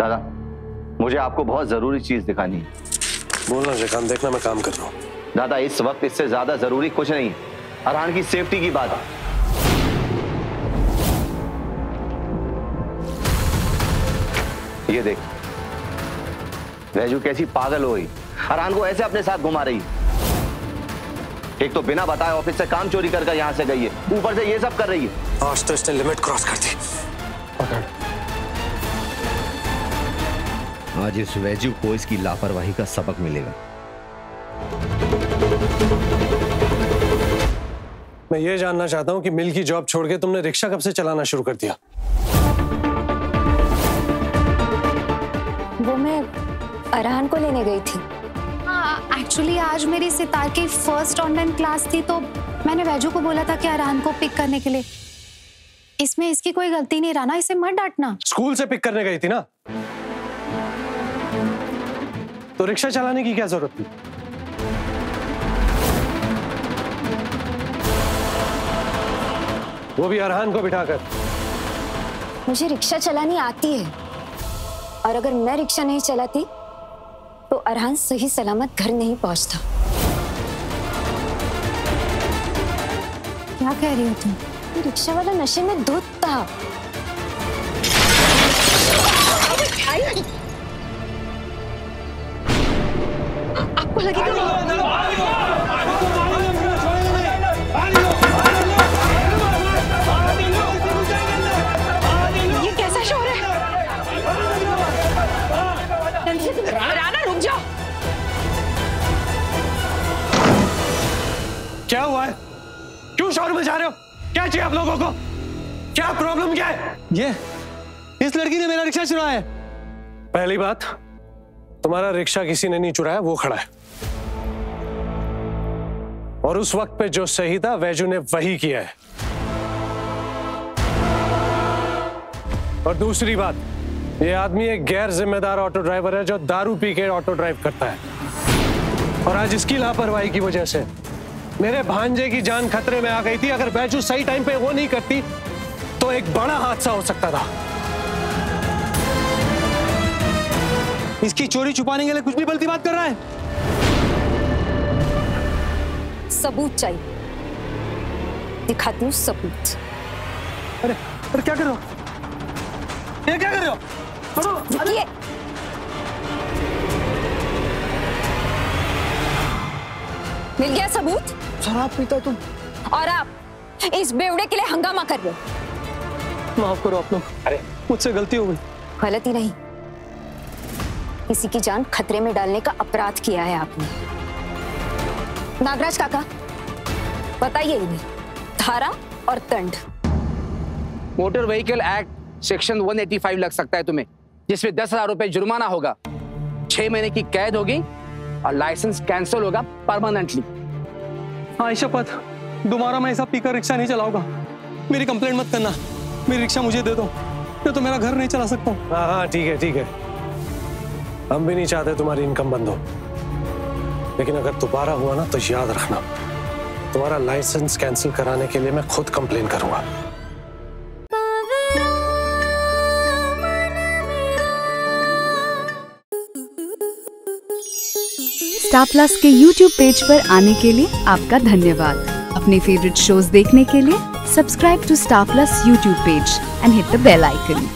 दादा मुझे आपको बहुत ज़रूरी चीज़ दिखानी है। बोलना जकान देखना मैं काम कर रहा हूँ। दादा इस वक्त इससे ज़्यादा ज़रूरी कुछ नहीं है। अरहान की सेफ्टी की बात। है ये देख वैजू कैसी पागल हो गई। अरहान को ऐसे अपने साथ घुमा रही एक तो बिना बताए ऑफ़िस से काम चोरी कर कर यहाँ से गई है। ऊपर से ये सब कर रही है। आज तो इसने लिमिट क्रॉस कर दी। आज इस वैजू को इसकी लापरवाही का सबक मिलेगा। मैं ये जानना चाहता हूँ कि मिल की जॉब छोड़ के तुमने रिक्शा कब से चलाना शुरू कर दिया? वो मैं अरहान को लेने गई थी। हाँ एक्चुअली आज मेरी सितार की फ़र्स्ट ऑनलाइन क्लास थी तो मैंने वैजू को बोला था कि अरहान को पिक करने के लिए। इसमें इसकी कोई गलती नहीं राना इसे मत डांटना। स्कूल से पिक करने गई थी ना? तो रिक्शा चलाने की क्या ज़रूरत थी? वो भी अरहान को बिठाकर। मुझे रिक्शा चलानी आती है। और अगर मैं रिक्शा नहीं चलाती तो अरहान सही सलामत घर नहीं पहुँचता। क्या कह रही हो तुम? रिक्शा वाला नशे में धुत था। राना रुक जाओ। क्या हुआ है? क्यों शोर मचा रहे हो? क्या चाहिए आप लोगों को? क्या प्रॉब्लम क्या है? ये इस लड़की ने मेरा रिक्शा चुराया है। पहली बात तुम्हारा रिक्शा किसी ने नहीं चुराया वो खड़ा है। और उस वक्त पे जो सही था वैजू ने वही किया है। और दूसरी बात ये आदमी एक गैर जिम्मेदार ऑटो ड्राइवर है जो दारू पी के ऑटो ड्राइव करता है। और आज इसकी लापरवाही की वजह से मेरे भांजे की जान खतरे में आ गई थी। अगर बैजू सही टाइम पे वो नहीं करती तो एक बड़ा हादसा हो सकता था। इसकी चोरी छुपाने के लिए कुछ भी गलती बात कर रहा है। सबूत चाहिए। दिखाती हूँ सबूत। अरे अरे क्या कर रहे हो? ये क्या कर रहे हो? रुकिए मिल गया सबूत? शराब पीता तुम। और आप इस बेवड़े के लिए हंगामा कर रहे हो। माफ़ करो आप लोग। अरे। मुझसे गलती हो गई। गलती नहीं। किसी की जान खतरे में डालने का अपराध किया है आपने। नागराज काका बताइए इन्हें। धारा और दंड। मोटर व्हीकल एक्ट सेक्शन 185 लग सकता है तुम्हें। जिसमें दस हज़ार रुपए जुर्माना होगा छह महीने की कैद होगी और लाइसेंस कैंसिल होगा परमानेंटली हाँ शपथ दोबारा मैं ऐसा पीकर रिक्शा नहीं चलाऊँगा। मेरी कंप्लेंट मत करना। मेरी रिक्शा मुझे दे दो। मैं तो मेरा घर नहीं चला सकता हूँ। हाँ हाँ ठीक है ठीक है। हम भी नहीं चाहते तुम्हारी इनकम बंद हो। लेकिन अगर दोबारा हुआ ना तो याद रखना। तुम्हारा लाइसेंस कैंसिल कराने के लिए मैं खुद कंप्लेन करूँगा। स्टार प्लस के यूट्यूब पेज पर आने के लिए आपका धन्यवाद। अपने फेवरेट शोज़ देखने के लिए subscribe to star plus YouTube page and hit the bell icon